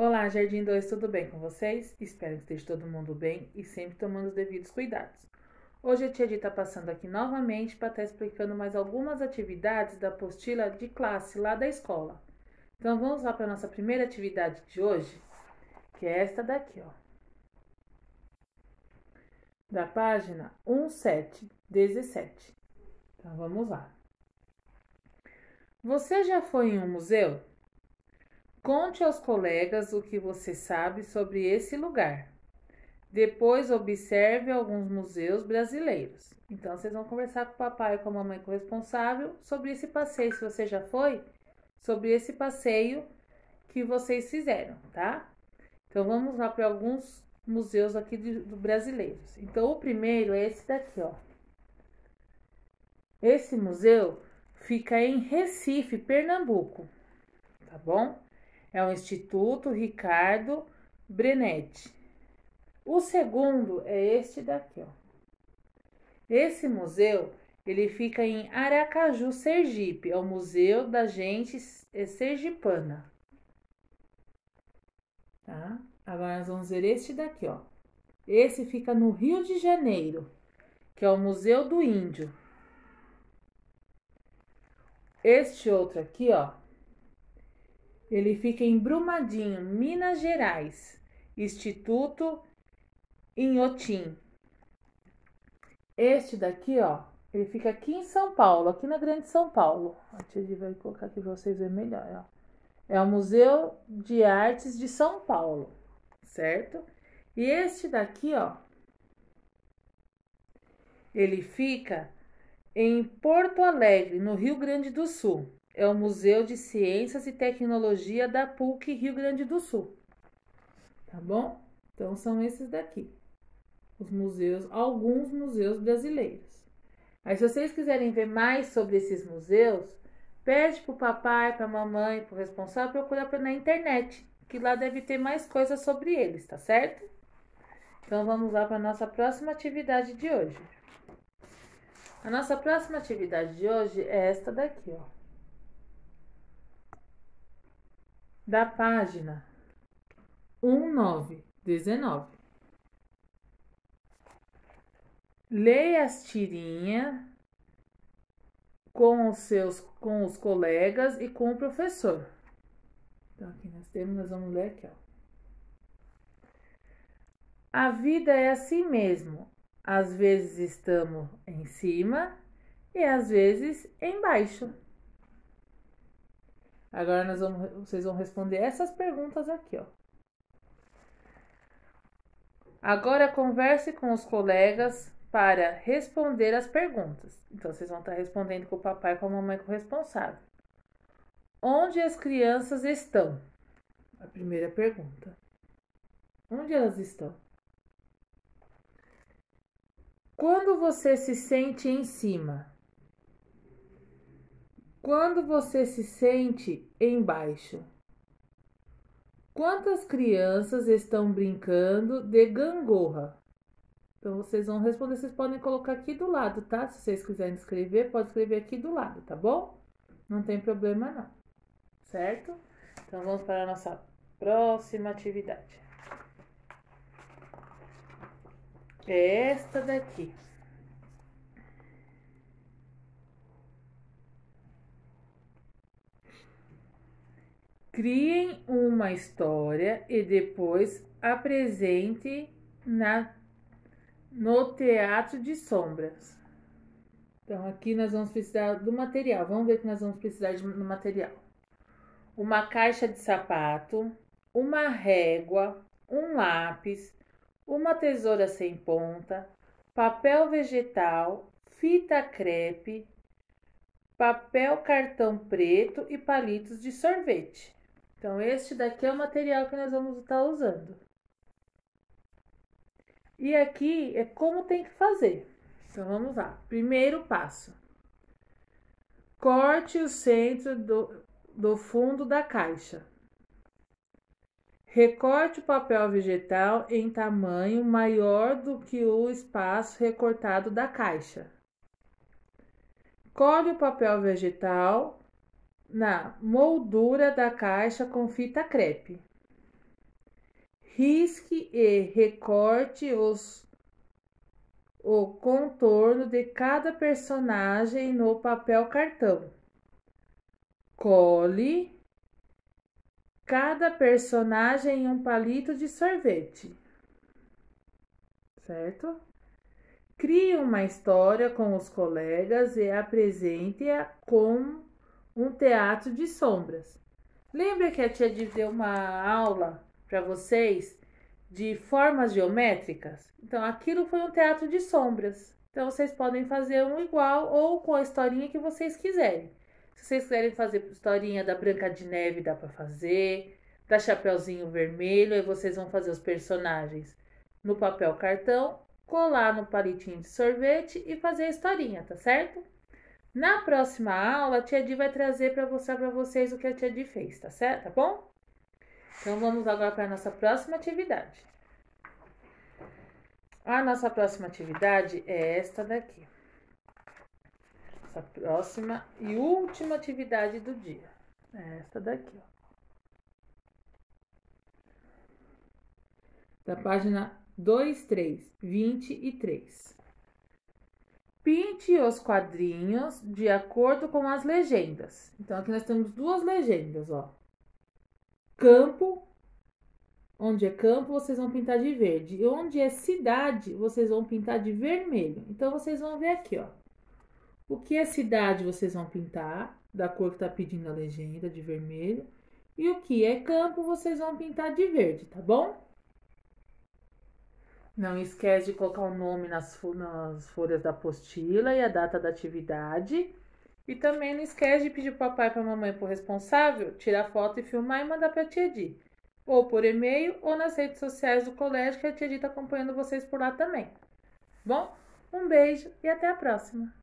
Olá, Jardim 2, tudo bem com vocês? Espero que esteja todo mundo bem e sempre tomando os devidos cuidados. Hoje a tia Di está passando aqui novamente para estar tá explicando mais algumas atividades da apostila de classe lá da escola. Então vamos lá para a nossa primeira atividade de hoje, que é esta daqui, ó. Da página 1717. Então vamos lá. Você já foi em um museu? Conte aos colegas o que você sabe sobre esse lugar. Depois observe alguns museus brasileiros. Então vocês vão conversar com o papai e com a mamãe corresponsável sobre esse passeio, se você já foi, sobre esse passeio que vocês fizeram, tá? Então vamos lá para alguns museus aqui do, do brasileiros. Então o primeiro é esse daqui, ó. Esse museu fica em Recife, Pernambuco, tá bom? É o Instituto Ricardo Brenetti. O segundo é este daqui, ó. Esse museu, ele fica em Aracaju, Sergipe. É o Museu da Gente é Sergipana. Tá? Agora nós vamos ver este daqui, ó. Esse fica no Rio de Janeiro, que é o Museu do Índio. Este outro aqui, ó, ele fica em Brumadinho, Minas Gerais, Instituto Inhotim. Este daqui, ó, ele fica aqui em São Paulo, aqui na Grande São Paulo. A tia vai colocar aqui para vocês verem melhor, ó. É o Museu de Artes de São Paulo, certo? E este daqui, ó, ele fica em Porto Alegre, no Rio Grande do Sul é o Museu de Ciências e Tecnologia da PUC Rio Grande do Sul. Tá bom? Então são esses daqui. Os museus, alguns museus brasileiros. Aí se vocês quiserem ver mais sobre esses museus, pede pro papai, pra mamãe, pro responsável procurar na internet, que lá deve ter mais coisas sobre eles, tá certo? Então vamos lá para nossa próxima atividade de hoje. A nossa próxima atividade de hoje é esta daqui, ó. Da página 1919. Leia as tirinhas com os seus com os colegas e com o professor. Então aqui nós temos, nós vamos ler aqui, ó. A vida é assim mesmo. Às vezes estamos em cima e às vezes embaixo. Agora nós vamos, vocês vão responder essas perguntas aqui, ó. Agora converse com os colegas para responder as perguntas. Então vocês vão estar respondendo com o papai e com a mamãe corresponsável. Onde as crianças estão? A primeira pergunta. Onde elas estão? Quando você se sente em cima, quando você se sente embaixo? Quantas crianças estão brincando de gangorra? Então vocês vão responder, vocês podem colocar aqui do lado, tá? Se vocês quiserem escrever, pode escrever aqui do lado, tá bom? Não tem problema não, certo? Então vamos para a nossa próxima atividade. É esta daqui. Criem uma história e depois apresente na, no teatro de sombras. Então, aqui nós vamos precisar do material. Vamos ver que nós vamos precisar do material. Uma caixa de sapato, uma régua, um lápis, uma tesoura sem ponta, papel vegetal, fita crepe, papel cartão preto e palitos de sorvete. Então, este daqui é o material que nós vamos estar usando. E aqui é como tem que fazer. Então, vamos lá. Primeiro passo. Corte o centro do, do fundo da caixa. Recorte o papel vegetal em tamanho maior do que o espaço recortado da caixa. Colhe o papel vegetal na moldura da caixa com fita crepe. Risque e recorte os, o contorno de cada personagem no papel cartão. Cole cada personagem em um palito de sorvete. Certo? Crie uma história com os colegas e apresente-a com um teatro de sombras. Lembra que a tia Div deu uma aula para vocês de formas geométricas? Então, aquilo foi um teatro de sombras. Então, vocês podem fazer um igual ou com a historinha que vocês quiserem. Se vocês quiserem fazer historinha da Branca de Neve, dá para fazer. Da Chapeuzinho Vermelho, aí vocês vão fazer os personagens no papel cartão colar no palitinho de sorvete e fazer a historinha, tá certo? Na próxima aula, a tia Di vai trazer para mostrar para vocês o que a tia Di fez, tá certo? Tá bom? Então, vamos agora para a nossa próxima atividade. A nossa próxima atividade é esta daqui. Essa próxima e última atividade do dia. É esta daqui, ó. Da página 2, 3, 23. Pinte os quadrinhos de acordo com as legendas. Então, aqui nós temos duas legendas, ó. Campo, onde é campo, vocês vão pintar de verde. E onde é cidade, vocês vão pintar de vermelho. Então, vocês vão ver aqui, ó. O que é cidade, vocês vão pintar da cor que tá pedindo a legenda, de vermelho. E o que é campo, vocês vão pintar de verde, tá bom? Não esquece de colocar o nome nas, nas folhas da apostila e a data da atividade. E também não esquece de pedir para papai e para mamãe por responsável tirar foto e filmar e mandar para a tia Di. Ou por e-mail ou nas redes sociais do colégio que a tia Di está acompanhando vocês por lá também. Bom, um beijo e até a próxima!